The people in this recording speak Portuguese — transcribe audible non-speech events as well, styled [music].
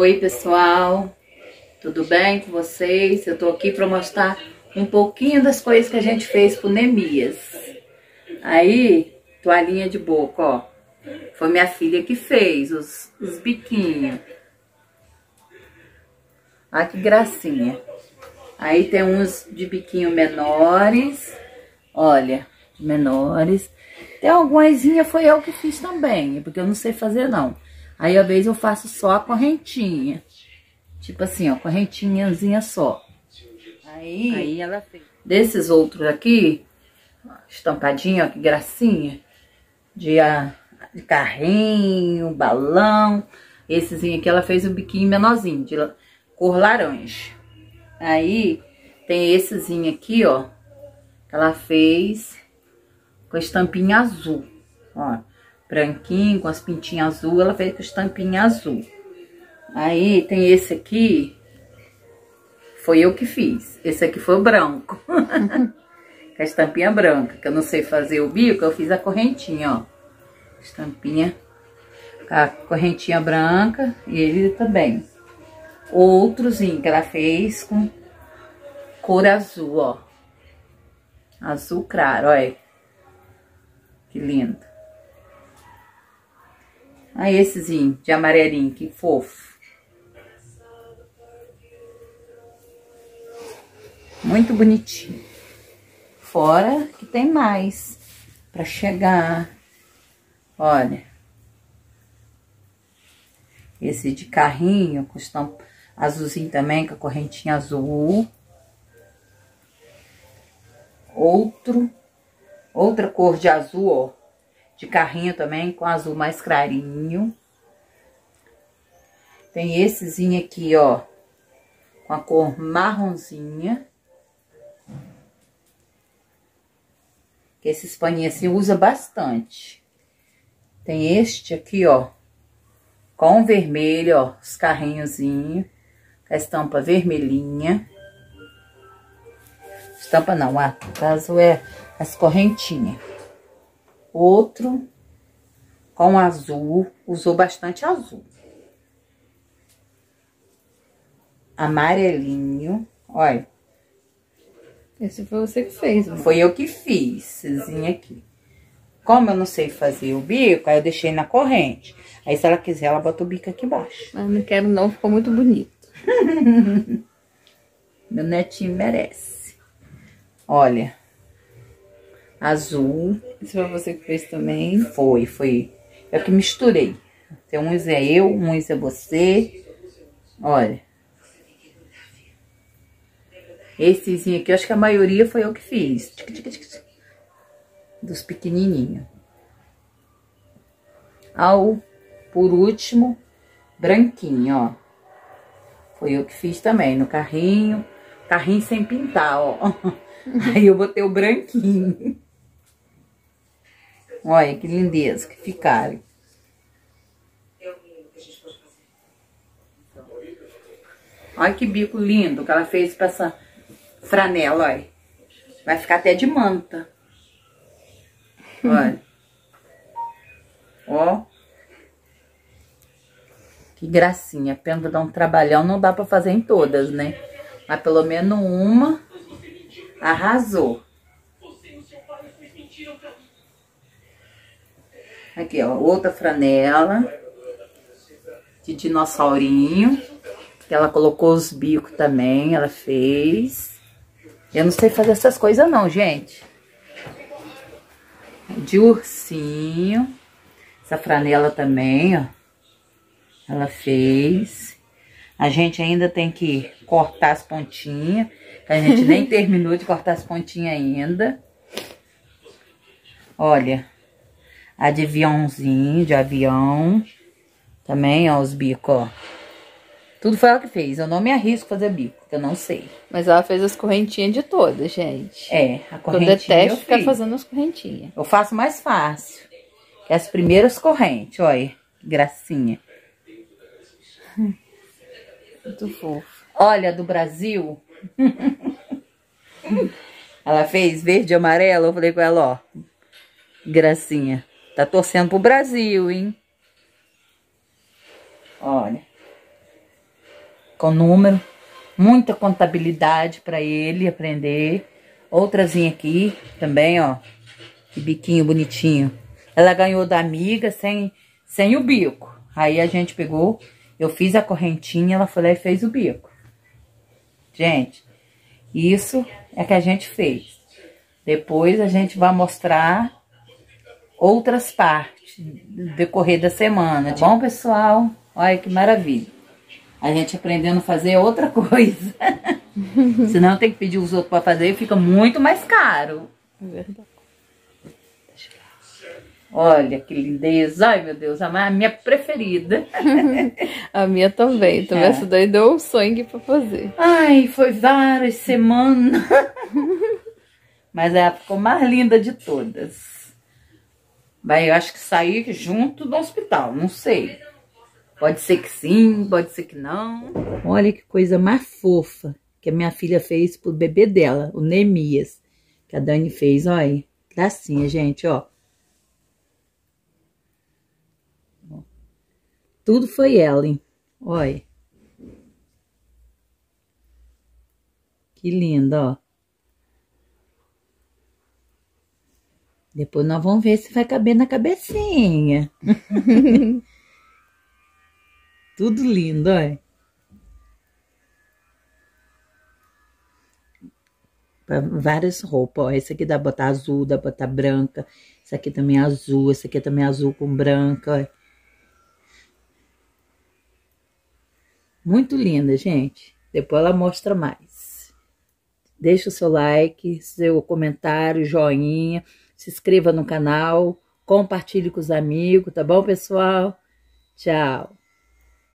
Oi pessoal, tudo bem com vocês? Eu tô aqui para mostrar um pouquinho das coisas que a gente fez pro Nemias. Aí, toalhinha de boca, ó. Foi minha filha que fez os, os biquinhos. Olha que gracinha. Aí tem uns de biquinho menores. Olha, menores. Tem algumas foi eu que fiz também, porque eu não sei fazer não. Aí, às vezes, eu faço só a correntinha. Tipo assim, ó, correntinhazinha só. Aí, aí ela fez. Desses outros aqui, estampadinho, ó, que gracinha. De, a, de carrinho, balão. Essezinho aqui ela fez um biquinho menorzinho, de cor laranja. Aí, tem essezinho aqui, ó, que ela fez com estampinha azul, ó branquinho, com as pintinhas azul, ela fez com estampinha azul. Aí tem esse aqui, foi eu que fiz. Esse aqui foi o branco. [laughs] com a estampinha branca, que eu não sei fazer o bico, eu fiz a correntinha, ó. Estampinha a correntinha branca e ele também. Outrozinho que ela fez com cor azul, ó. Azul claro, olha. Que lindo. Aí essezinho de amarelinho, que fofo. Muito bonitinho. Fora que tem mais para chegar. Olha. Esse de carrinho, estampa azulzinho também, com a correntinha azul. Outro, outra cor de azul, ó de carrinho também, com azul mais clarinho. Tem essezinho aqui, ó, com a cor marronzinha. Que esses paninhos assim usa bastante. Tem este aqui, ó, com vermelho, ó, os carrinhozinhos, com a estampa vermelhinha. Estampa não, ah, no caso é as correntinhas. Outro com azul, usou bastante azul. Amarelinho, olha. Esse foi você que fez, Foi eu que fiz, essezinho aqui. Como eu não sei fazer o bico, aí eu deixei na corrente. Aí se ela quiser, ela bota o bico aqui embaixo. Mas não quero não, ficou muito bonito. [laughs] Meu netinho merece. Olha, azul. Isso foi você que fez também? Foi, foi. É que misturei. Então, uns é eu, uns é você. Olha. Essezinho aqui, acho que a maioria foi eu que fiz. Dos pequenininhos. Ao, por último, branquinho, ó. Foi eu que fiz também, no carrinho. Carrinho sem pintar, ó. [laughs] Aí eu botei o branquinho. Olha que lindeza que ficaram. Olha que bico lindo que ela fez pra essa franela, olha. Vai ficar até de manta. Olha. Ó. Que gracinha. Pena dar um trabalhão, não dá pra fazer em todas, né? Mas pelo menos uma arrasou. Aqui, ó, outra franela de dinossaurinho. Ela colocou os bicos também, ela fez. Eu não sei fazer essas coisas não, gente. De ursinho. Essa franela também, ó. Ela fez. A gente ainda tem que cortar as pontinhas. A gente nem [laughs] terminou de cortar as pontinhas ainda. Olha, a de aviãozinho, de avião. Também, ó, os bicos, ó. Tudo foi ela que fez. Eu não me arrisco a fazer bico, porque eu não sei. Mas ela fez as correntinhas de todas, gente. É, a correntinha eu detesto eu ficar fazendo as correntinhas. Eu faço mais fácil. Que as primeiras correntes, olha. Gracinha. Muito fofo. Olha, do Brasil. [laughs] ela fez verde e amarelo. Eu falei com ela, ó. Gracinha. Tá torcendo pro Brasil, hein? Olha. com número, muita contabilidade para ele aprender. Outrazinha aqui também, ó, que biquinho bonitinho. Ela ganhou da amiga sem, sem o bico. Aí a gente pegou, eu fiz a correntinha, ela foi lá e fez o bico. Gente, isso é que a gente fez. Depois a gente vai mostrar outras partes no decorrer da semana. Tá bom, pessoal? Olha que maravilha. A gente aprendendo a fazer outra [laughs] coisa. [laughs] Senão tem que pedir os outros para fazer e fica muito mais caro. É verdade. Olha que lindeza. Ai, meu Deus, a minha preferida. [laughs] a minha também. Então, é. essa daí deu sangue pra fazer. Ai, foi várias semanas. Mas ela ficou mais linda de todas. Vai, eu acho que saí junto do hospital, não sei. Pode ser que sim, pode ser que não. Olha que coisa mais fofa que a minha filha fez pro bebê dela, o Nemias. Que a Dani fez, olha. Gracinha, gente, ó. Tudo foi ela, hein? Olha. Que linda, ó. Depois nós vamos ver se vai caber na cabecinha. [laughs] Tudo lindo, olha. várias roupas, ó. Esse aqui dá pra botar azul, dá pra botar branca. Esse aqui também é azul, esse aqui é também azul com branca, olha. Muito linda, gente. Depois ela mostra mais. Deixa o seu like, seu comentário, joinha, se inscreva no canal, compartilhe com os amigos, tá bom, pessoal? Tchau.